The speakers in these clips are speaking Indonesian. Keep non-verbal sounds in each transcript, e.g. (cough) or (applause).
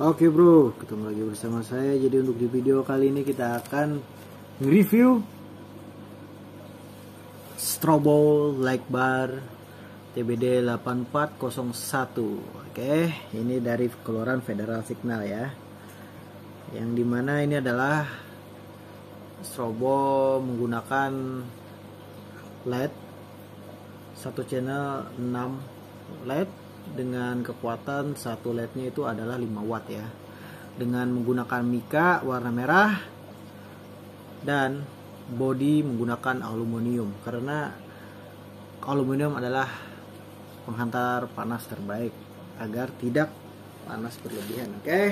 Oke bro, ketemu lagi bersama saya. Jadi untuk di video kali ini kita akan review Strobo Light Bar TBD 8401. Oke, ini dari keluaran Federal Signal ya. Yang di mana ini adalah strobo menggunakan LED satu channel 6 LED dengan kekuatan satu LED-nya itu adalah 5 watt ya. Dengan menggunakan mika warna merah dan body menggunakan aluminium karena aluminium adalah penghantar panas terbaik agar tidak panas berlebihan. Oke. Okay?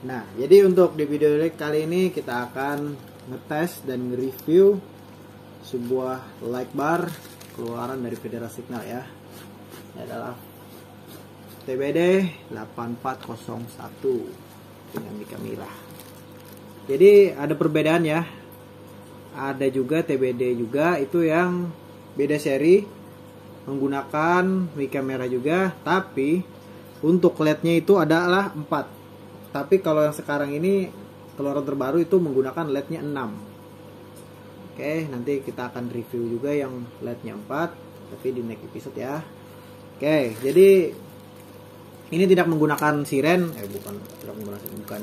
Nah, jadi untuk di video kali ini kita akan ngetes dan nge-review sebuah light bar keluaran dari Federasi Signal ya. Ini adalah TBD 8401 dengan Mika Mirah. Jadi ada perbedaan ya. Ada juga TBD juga itu yang beda seri menggunakan Mika merah juga, tapi untuk LED-nya itu adalah 4 tapi kalau yang sekarang ini keluaran terbaru itu menggunakan LED-nya 6 oke nanti kita akan review juga yang LED-nya 4 tapi di next episode ya oke jadi ini tidak menggunakan siren eh bukan tidak menggunakan bukan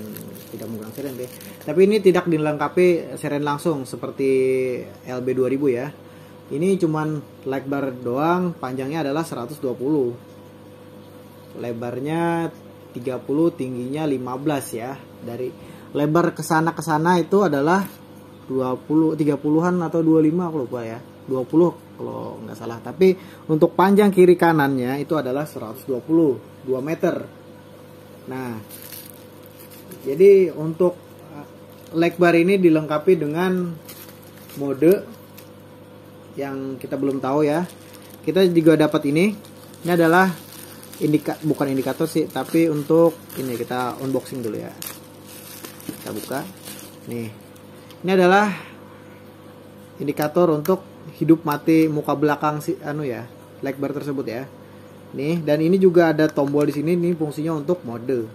tidak menggunakan siren deh. Tapi ini tidak dilengkapi siren langsung seperti LB 2000 ya. Ini cuman light bar doang panjangnya adalah 120 lebarnya 30 tingginya 15 ya. Dari lebar ke sana ke sana itu adalah 20 30-an atau 25 aku lupa ya. 20 kalau nggak salah. Tapi untuk panjang kiri kanannya itu adalah 120 2 meter. Nah jadi untuk uh, leg bar ini dilengkapi dengan mode yang kita belum tahu ya. Kita juga dapat ini. Ini adalah indika bukan indikator sih tapi untuk ini kita unboxing dulu ya. Kita buka. Nih. Ini adalah indikator untuk hidup mati muka belakang si anu ya light bar tersebut ya. Nih dan ini juga ada tombol di sini nih fungsinya untuk mode.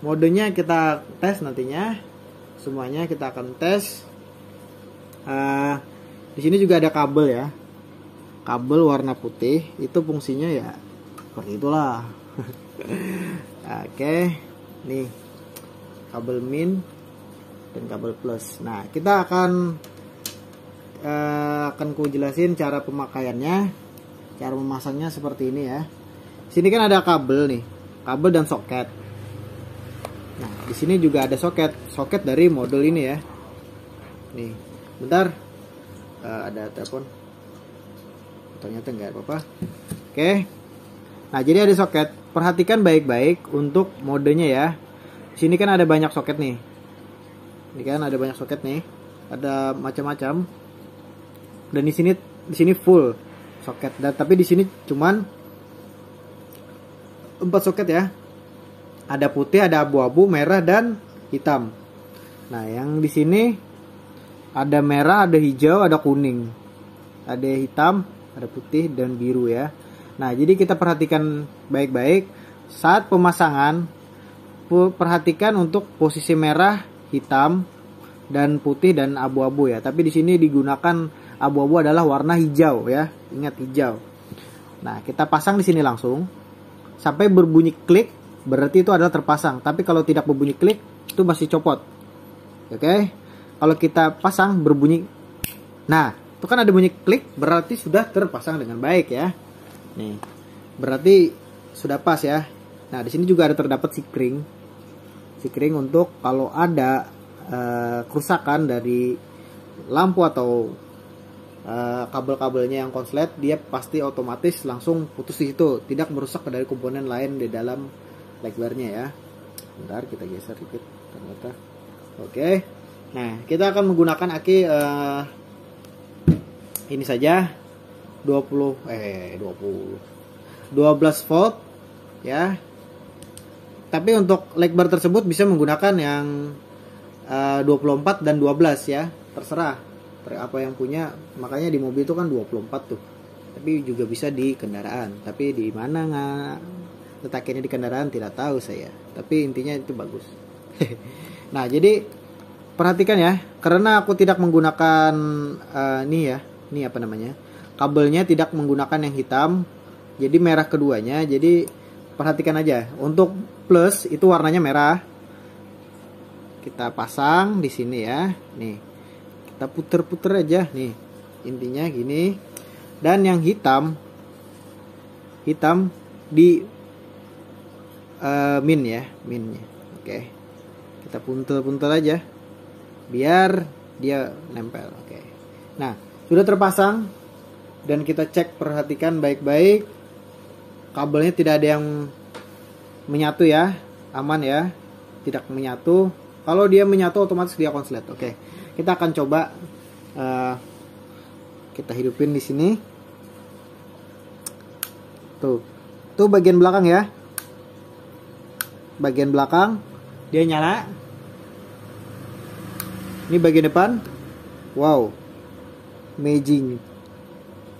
Modenya kita tes nantinya. Semuanya kita akan tes. Uh, di sini juga ada kabel ya. Kabel warna putih itu fungsinya ya seperti itulah. (laughs) Oke nih kabel min dan kabel plus. Nah kita akan uh, akan ku jelasin cara pemakaiannya cara memasangnya seperti ini ya sini kan ada kabel nih kabel dan soket nah di sini juga ada soket soket dari model ini ya nih bentar uh, ada telepon ternyata enggak apa-apa oke. Nah, jadi ada soket. Perhatikan baik-baik untuk modenya ya. Sini kan ada banyak soket nih. Ini kan ada banyak soket nih. Ada macam-macam. Dan di sini di sini full soket. Dan tapi di sini cuman empat soket ya. Ada putih, ada abu-abu, merah dan hitam. Nah, yang di sini ada merah, ada hijau, ada kuning. Ada hitam, ada putih dan biru ya. Nah, jadi kita perhatikan baik-baik saat pemasangan perhatikan untuk posisi merah, hitam, dan putih dan abu-abu ya. Tapi di sini digunakan abu-abu adalah warna hijau ya. Ingat hijau. Nah, kita pasang di sini langsung sampai berbunyi klik berarti itu adalah terpasang. Tapi kalau tidak berbunyi klik itu masih copot. Oke. Kalau kita pasang berbunyi Nah, itu kan ada bunyi klik berarti sudah terpasang dengan baik ya. Nih. Berarti sudah pas ya. Nah, di sini juga ada terdapat sikring. Sikring untuk kalau ada uh, kerusakan dari lampu atau uh, kabel-kabelnya yang konslet, dia pasti otomatis langsung putus di situ, tidak merusak dari komponen lain di dalam light bar-nya ya. Bentar kita geser dikit ternyata. Oke. Nah, kita akan menggunakan aki uh, ini saja 20 eh 20 12 volt ya tapi untuk leg bar tersebut bisa menggunakan yang uh, eh, 24 dan 12 ya terserah apa yang punya makanya di mobil itu kan 24 tuh. Tapi juga bisa di kendaraan. Tapi di mana nggak? Letak ini di kendaraan tidak tahu saya. Tapi intinya itu bagus. (laughs) Nah jadi perhatikan ya. Karena aku tidak menggunakan uh, ini ya. Ini apa namanya? Kabelnya tidak menggunakan yang hitam. Jadi merah keduanya. Jadi perhatikan aja. Untuk plus itu warnanya merah. Kita pasang di sini ya. Nih kita puter-puter aja nih. Intinya gini. Dan yang hitam hitam di uh, min ya minnya. Oke. Kita puntel-puntel aja. Biar dia nempel. Oke. Nah sudah terpasang. Dan kita cek perhatikan baik-baik. Kabelnya tidak ada yang menyatu ya. Aman ya. Tidak menyatu. Kalau dia menyatu otomatis dia konslet oke kita akan coba uh, kita hidupin di sini. Tuh. Tuh bagian belakang ya. Bagian belakang. Dia nyala. Ini bagian depan. Wow. Amazing.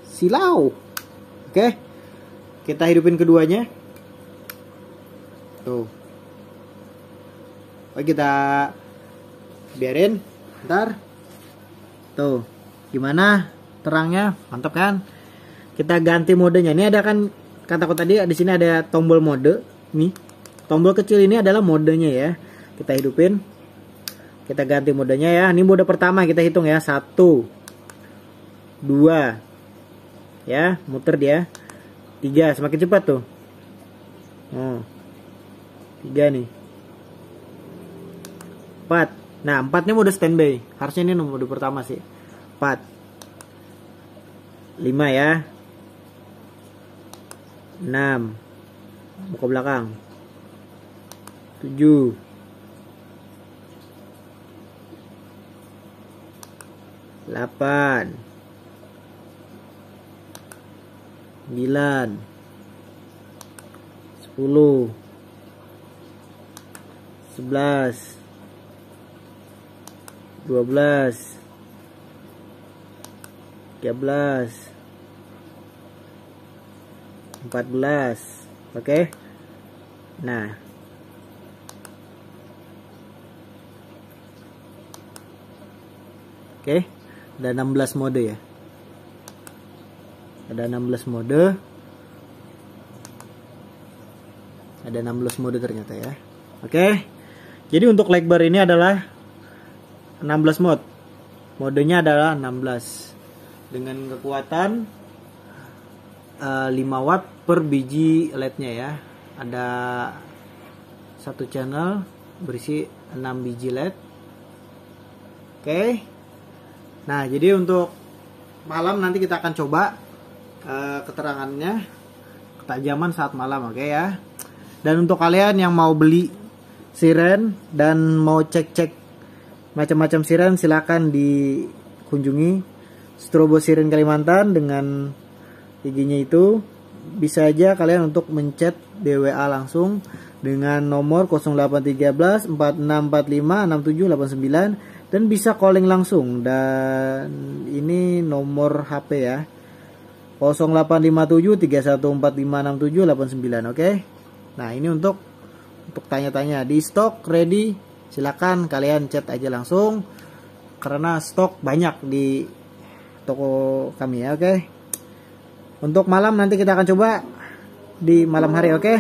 Silau. Oke. Kita hidupin keduanya. Tuh. Oke kita biarin ntar tuh gimana? Terangnya mantap kan? Kita ganti modenya. Ini ada kan kataku tadi di sini ada tombol mode nih tombol kecil ini adalah modenya ya. Kita hidupin. Kita ganti modenya ya. Ini mode pertama kita hitung ya. Satu dua ya. Muter dia. Tiga semakin cepat tuh. Oh tiga nih. Empat nah empatnya mode standby. Harusnya ini mode pertama sih. Empat. Lima ya. Enam. Buka belakang. Tujuh. Delapan. Sembilan. Sepuluh. Sebelas dua belas tiga belas empat belas oke nah Oke, ada 16 mode ya. Ada 16 mode. Ada 16 mode ternyata ya. Oke. Jadi untuk light bar ini adalah 16 mode. Modenya adalah 16 dengan kekuatan uh, eh, 5 watt per biji LED-nya ya. Ada satu channel berisi 6 biji LED. Oke. Okay. Nah, jadi untuk malam nanti kita akan coba uh, keterangannya ketajaman saat malam, oke okay ya. Dan untuk kalian yang mau beli siren dan mau cek-cek macam-macam siren silakan dikunjungi. Strobo Siren Kalimantan dengan IG-nya itu. Bisa aja kalian untuk mencet DWA langsung dengan nomor 0813 4645 6789 dan bisa calling langsung. Dan ini nomor HP ya. 0857 31456789 oke? Nah ini untuk untuk tanya-tanya. Di stok ready silakan kalian chat aja langsung karena stok banyak di toko kami ya oke? Untuk malam nanti kita akan coba di malam hari oke